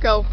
Go.